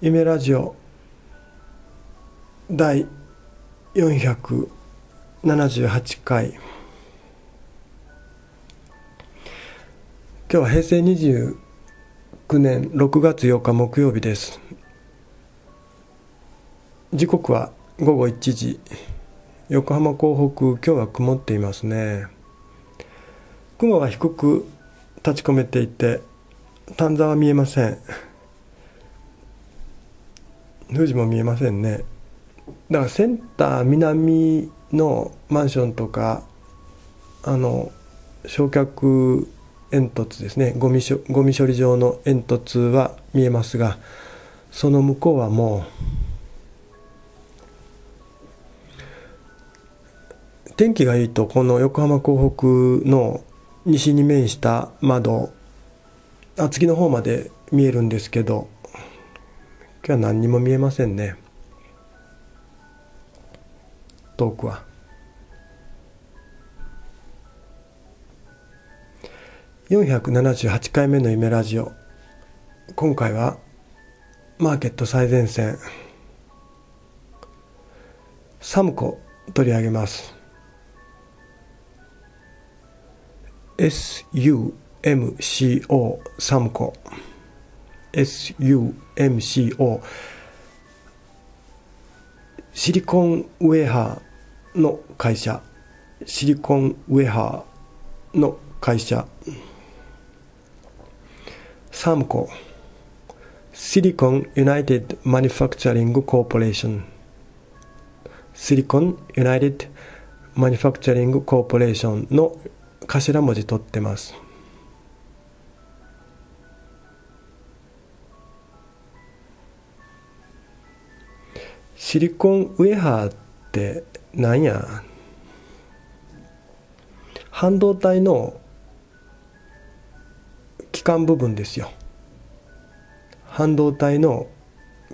夢ラジオ第478回。今日は平成29年6月8日木曜日です。時刻は午後1時。横浜港北今日は曇っていますね。雲が低く立ち込めていて丹沢は見えません。富士も見えませんね。だからセンター南のマンションとかあの焼却煙突ですね。ゴミゴミ処理場の煙突は見えますがその向こうはもう天気がいいとこの横浜港北の西に面した窓厚木の方まで見えるんですけど今日は何にも見えませんね。遠くは。478回目の夢ラジオ。今回はマーケット最前線。サムコ取り上げます。SUMCO サムコ。SUMCO シリコンウェハーの会社。シリコンウェハーの会社。サムコ。シリコンユナイテッドマニファクチャリングコーポレーション。シリコンユナイテッドマニファクチャリングコーポレーションの頭文字取ってます。シリコンウェハーってなんや？半導体の基幹部分ですよ。半導体の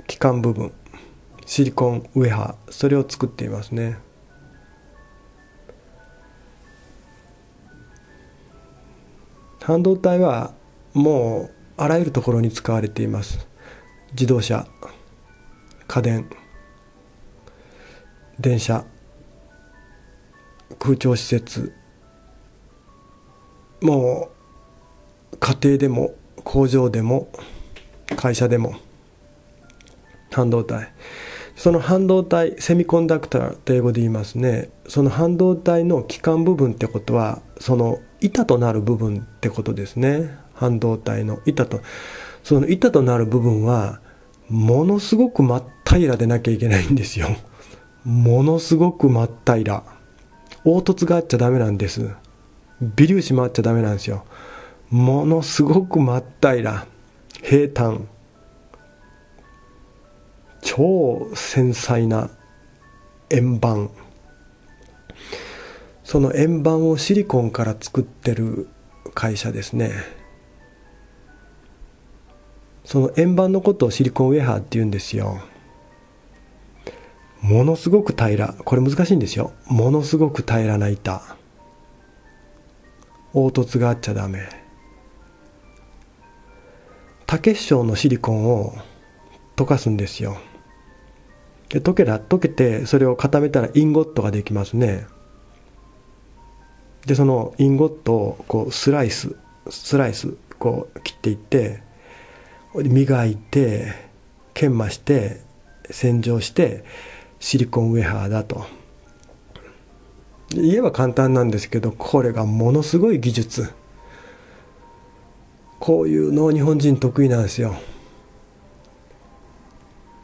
基幹部分。シリコンウェハー。それを作っていますね。半導体はもうあらゆるところに使われています。自動車家電。電車空調施設もう家庭でも工場でも会社でも半導体。その半導体セミコンダクターと英語で言いますね。その半導体の基幹部分ってことはその板となる部分ってことですね。半導体の板と。その板となる部分はものすごく真っ平らでなきゃいけないんですよ。ものすごく真っ平ら。凹凸があっちゃダメなんです。微粒子もあっちゃダメなんですよ。ものすごく真っ平ら。平坦。超繊細な円盤。その円盤をシリコンから作ってる会社ですね。その円盤のことをシリコンウェハーって言うんですよ。ものすごく平らこれ難しいんですよ。ものすごく平らな板。凹凸があっちゃダメ。竹章のシリコンを溶かすんですよ。で溶けら溶けてそれを固めたらインゴットができますね。でそのインゴットをこうスライススライスこう切っていって磨いて研磨して洗浄してシリコンウェハーだと。言えば簡単なんですけどこれがものすごい技術。こういうの日本人得意なんですよ。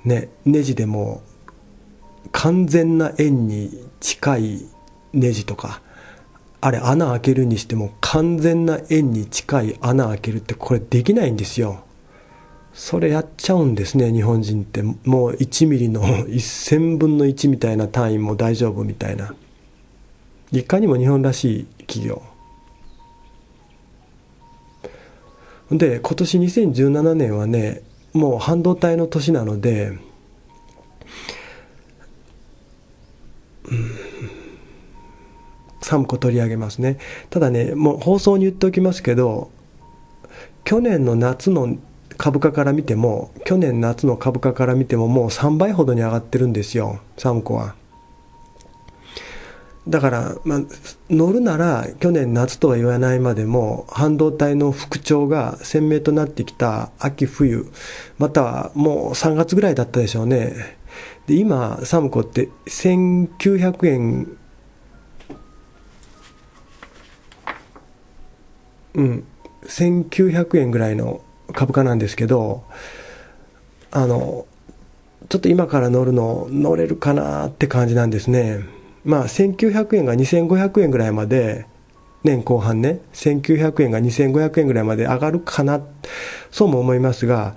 ねネジでも完全な円に近いネジとかあれ穴開けるにしても完全な円に近い穴開けるってこれできないんですよ。それやっちゃうんですね日本人って。もう1ミリの1000分の1みたいな単位も大丈夫みたいな。いかにも日本らしい企業。で今年2017年はねもう半導体の年なので、うん、3個取り上げますね。ただねもう放送に言っておきますけど去年の夏の株価から見ても去年夏の株価から見てももう3倍ほどに上がってるんですよサムコは。だから、まあ、乗るなら去年夏とは言わないまでも半導体の復調が鮮明となってきた秋冬またはもう3月ぐらいだったでしょうね。で今サムコって1900円。うん1900円ぐらいの株価なんですけどあのちょっと今から乗るの乗れるかなって感じなんですね。まあ1900円が2500円ぐらいまで年後半ね1900円が2500円ぐらいまで上がるかなそうも思いますが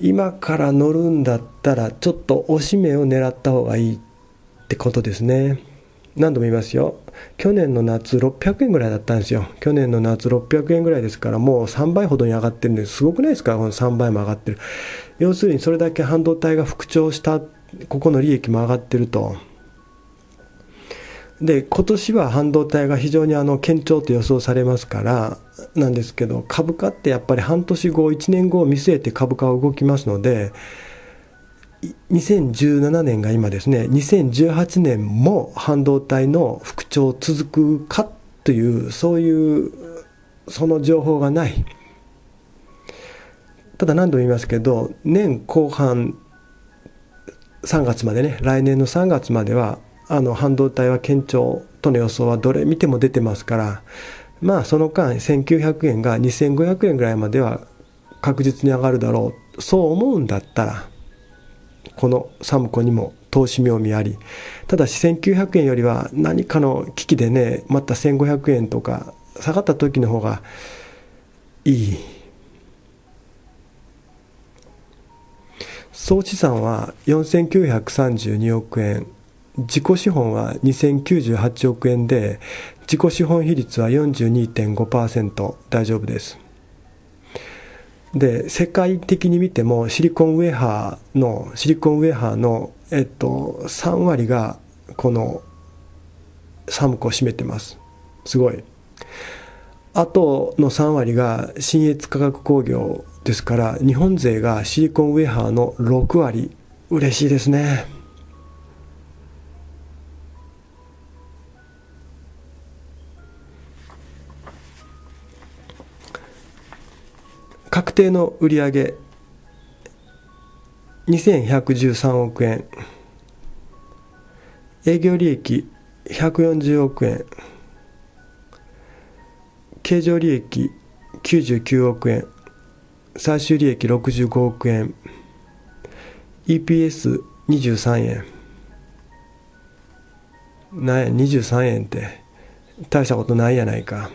今から乗るんだったらちょっと押し目を狙った方がいいってことですね。何度も言いますよ。去年の夏600円ぐらいだったんですよ。去年の夏600円ぐらいですからもう3倍ほどに上がってるんですすごくないですか？この3倍も上がってる。要するにそれだけ半導体が復調したここの利益も上がってると。で今年は半導体が非常にあの堅調と予想されますからなんですけど株価ってやっぱり半年後1年後を見据えて株価は動きますので2017年が今ですね2018年も半導体の復調続くかというそういうその情報がない。ただ何度も言いますけど年後半3月までね来年の3月まではあの半導体は堅調との予想はどれ見ても出てますからまあその間1900円が2500円ぐらいまでは確実に上がるだろうそう思うんだったらこのサムコにも投資妙味あり。ただし1900円よりは何かの危機でねまた1500円とか下がった時の方がいい。総資産は4932億円。自己資本は2098億円で自己資本比率は42.5%大丈夫です。で世界的に見てもシリコンウェハーのシリコンウェハーの、えっと、3割がこのサムコを占めてます。すごい。あとの3割が信越化学工業ですから日本勢がシリコンウェハーの6割嬉しいですね。確定の売上2113億円。営業利益140億円。経常利益99億円。最終利益65億円。EPS23 円。なんや23円って。大したことないやないか。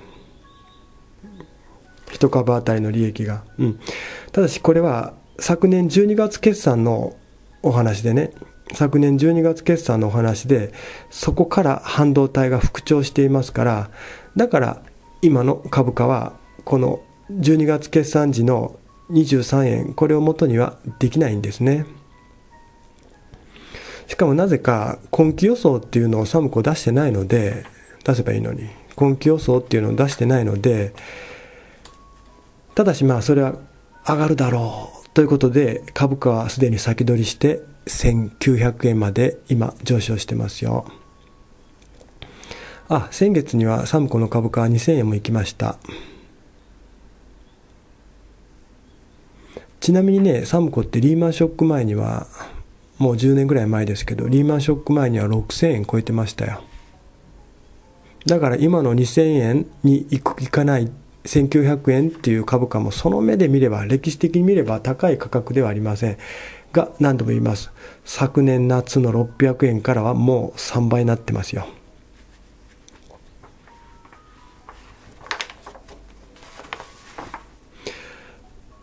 1株当たりの利益が、うん、ただしこれは昨年12月決算のお話でね。昨年12月決算のお話でそこから半導体が復調していますからだから今の株価はこの12月決算時の23円これをもとにはできないんですね。しかもなぜか今期予想っていうのをサムコ出してないので出せばいいのに。今期予想っていうのを出してないのでただしまあそれは上がるだろうということで株価はすでに先取りして1900円まで今上昇してますよ。あ先月にはサムコの株価は2000円も行きました。ちなみにねサムコってリーマンショック前にはもう10年ぐらい前ですけどリーマンショック前には6000円超えてましたよ。だから今の2000円に行く行かないっ1900円っていう株価もその目で見れば歴史的に見れば高い価格ではありません。が何度も言います。昨年夏の600円からはもう3倍になってますよ。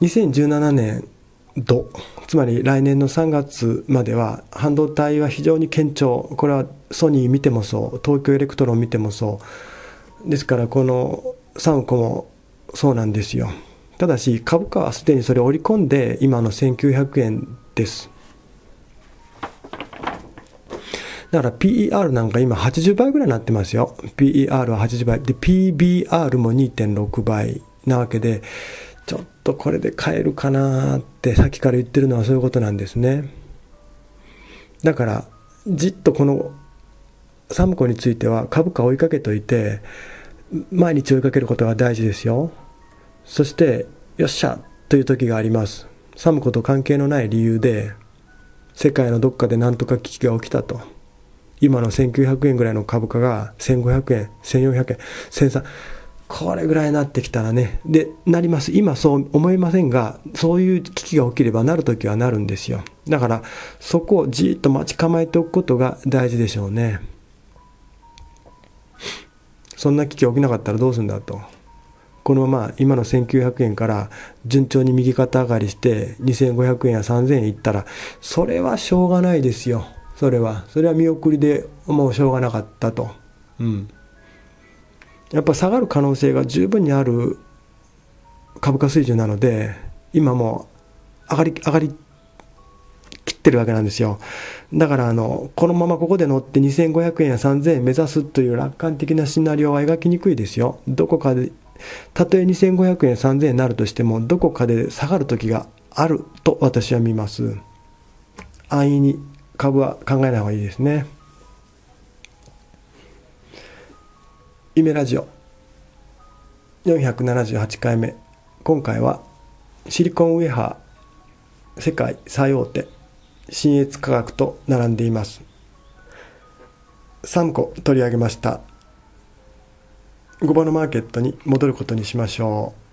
2017年度つまり来年の3月までは半導体は非常に堅調。これはソニー見てもそう。東京エレクトロン見てもそう。ですからこの3個もそうなんですよ。ただし株価はすでにそれを織り込んで今の1900円です。だから PER なんか今80倍ぐらいになってますよ。PER は80倍。で PBR も2.6倍なわけでちょっとこれで買えるかなってさっきから言ってるのはそういうことなんですね。だからじっとこのサムコについては株価を追いかけといて毎日追いかけることが大事ですよ。そしてよっしゃという時があります。サムコと関係のない理由で世界のどっかで何とか危機が起きたと。今の1900円ぐらいの株価が1500円1400円1300これぐらいになってきたらね。でなります。今そう思いませんがそういう危機が起きればなるときはなるんですよ。だからそこをじっと待ち構えておくことが大事でしょうね。そんな危機起きなかったらどうするんだと。このまま今の1900円から順調に右肩上がりして2500円や3000円いったらそれはしょうがないですよ。それは。それは見送りでもうしょうがなかったと。うん。やっぱ下がる可能性が十分にある株価水準なので今も上がり上がりってるわけなんですよ。だからあのこのままここで乗って2500円や3000円目指すという楽観的なシナリオは描きにくいですよ。どこかでたとえ2500円3000円になるとしてもどこかで下がる時があると私は見ます。安易に株は考えない方がいいですね。夢ラジオ。478回目。今回はシリコンウェハー世界最大手新越科学と並んでいます。3個取り上げました。5番のマーケットに戻ることにしましょう。